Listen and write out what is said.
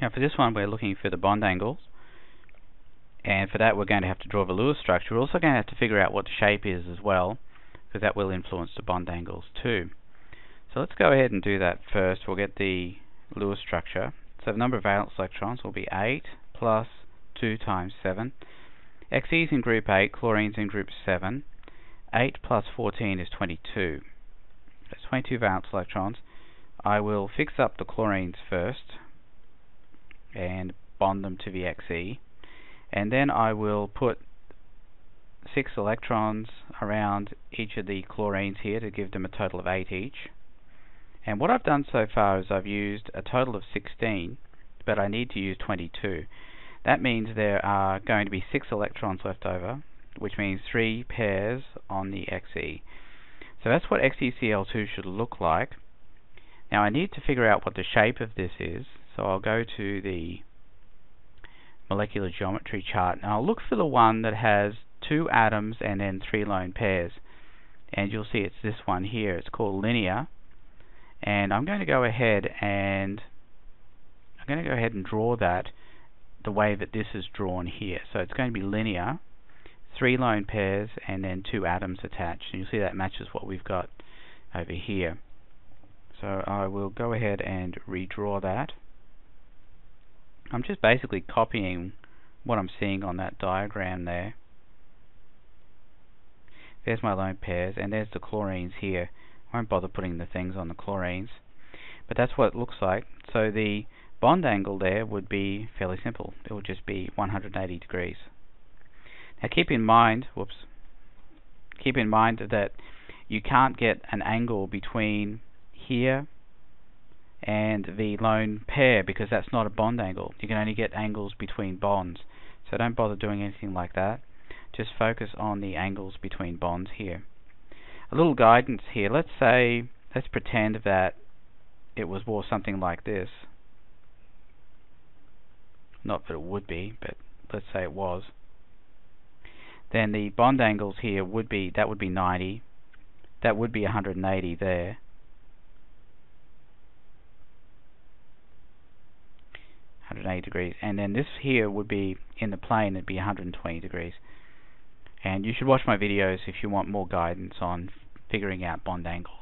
Now for this one we're looking for the bond angles and for that we're going to have to draw the Lewis structure. We're also going to have to figure out what the shape is as well because that will influence the bond angles too. So let's go ahead and do that first. We'll get the Lewis structure. So the number of valence electrons will be 8 plus 2 times 7. Xe is in group 8, chlorine is in group 7. 8 plus 14 is 22. That's 22 valence electrons. I will fix up the chlorines first and bond them to the Xe. And then I will put six electrons around each of the chlorines here to give them a total of eight each. And what I've done so far is I've used a total of 16 but I need to use 22 that means there are going to be six electrons left over which means three pairs on the Xe. So that's what XeCl2 should look like. Now I need to figure out what the shape of this is so I'll go to the molecular geometry chart. And I'll look for the one that has two atoms and then three lone pairs. And you'll see it's this one here. It's called linear. And I'm going to go ahead and I'm going to go ahead and draw that the way that this is drawn here. So it's going to be linear, three lone pairs, and then two atoms attached. And you'll see that matches what we've got over here. So I will go ahead and redraw that. I'm just basically copying what I'm seeing on that diagram there. There's my lone pairs, and there's the chlorines here. I won't bother putting the things on the chlorines, but that's what it looks like. So the bond angle there would be fairly simple. It would just be 180 degrees. Now keep in mind, whoops, keep in mind that you can't get an angle between here and the lone pair because that's not a bond angle. You can only get angles between bonds. So don't bother doing anything like that. Just focus on the angles between bonds here. A little guidance here. Let's say, let's pretend that it was more something like this. Not that it would be, but let's say it was. Then the bond angles here would be, that would be 90. That would be 180 there 180 degrees and then this here would be in the plane it'd be 120 degrees. And you should watch my videos if you want more guidance on figuring out bond angles